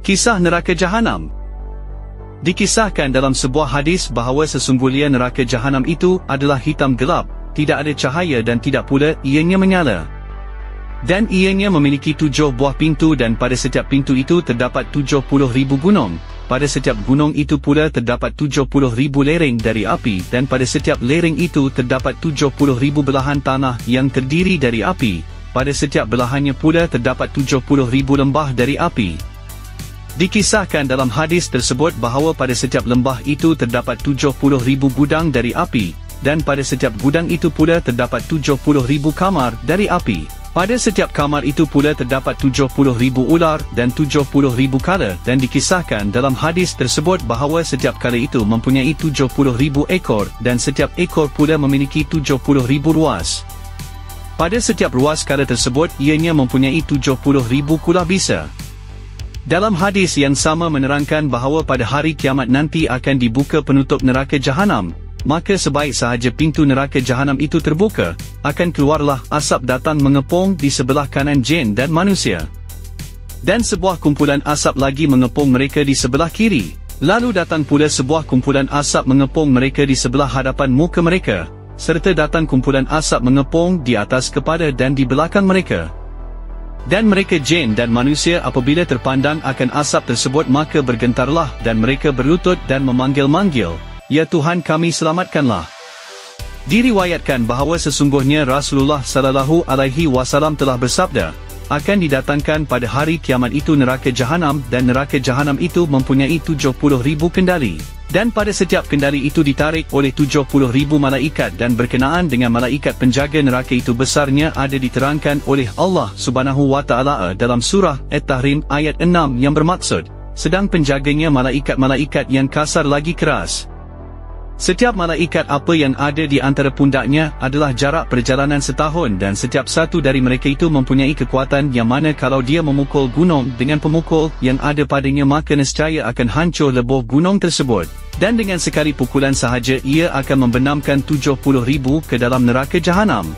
Kisah neraka jahanam Dikisahkan dalam sebuah hadis bahawa sesungguhnya neraka jahanam itu adalah hitam gelap, tidak ada cahaya dan tidak pula ianya menyala. Dan ianya memiliki tujuh buah pintu dan pada setiap pintu itu terdapat tujuh puluh ribu gunung. Pada setiap gunung itu pula terdapat tujuh puluh ribu lereng dari api dan pada setiap lereng itu terdapat tujuh puluh ribu belahan tanah yang terdiri dari api. Pada setiap belahannya pula terdapat tujuh puluh ribu lembah dari api. Dikisahkan dalam hadis tersebut bahawa pada setiap lembah itu terdapat 70 ribu gudang dari api, dan pada setiap gudang itu pula terdapat 70 ribu kamar dari api. Pada setiap kamar itu pula terdapat 70 ribu ular dan 70 ribu kala dan dikisahkan dalam hadis tersebut bahawa setiap kala itu mempunyai 70 ribu ekor dan setiap ekor pula memiliki 70 ribu ruas. Pada setiap ruas kala tersebut ianya mempunyai 70 ribu bisa. Dalam hadis yang sama menerangkan bahawa pada hari kiamat nanti akan dibuka penutup neraka jahanam, maka sebaik sahaja pintu neraka jahanam itu terbuka, akan keluarlah asap datang mengepung di sebelah kanan jin dan manusia. Dan sebuah kumpulan asap lagi mengepung mereka di sebelah kiri. Lalu datang pula sebuah kumpulan asap mengepung mereka di sebelah hadapan muka mereka, serta datang kumpulan asap mengepung di atas kepala dan di belakang mereka. Dan mereka jin dan manusia apabila terpandang akan asap tersebut maka bergentarlah dan mereka berlutut dan memanggil-manggil, Ya Tuhan kami selamatkanlah. Diriwayatkan bahawa sesungguhnya Rasulullah sallallahu alaihi wasallam telah bersabda, akan didatangkan pada hari kiamat itu neraka jahanam dan neraka jahanam itu mempunyai 70 ribu kendali. Dan pada setiap kendali itu ditarik oleh 70 ribu malaikat dan berkenaan dengan malaikat penjaga neraka itu besarnya ada diterangkan oleh Allah subhanahu wa ta'ala dalam surah At-Tahrim ayat 6 yang bermaksud, sedang penjaganya malaikat-malaikat yang kasar lagi keras. Setiap malaikat apa yang ada di antara pundaknya adalah jarak perjalanan setahun dan setiap satu dari mereka itu mempunyai kekuatan yang mana kalau dia memukul gunung dengan pemukul yang ada padanya maka nescaya akan hancur lebuh gunung tersebut. Dan dengan sekali pukulan sahaja ia akan membenamkan 70 ribu ke dalam neraka jahanam.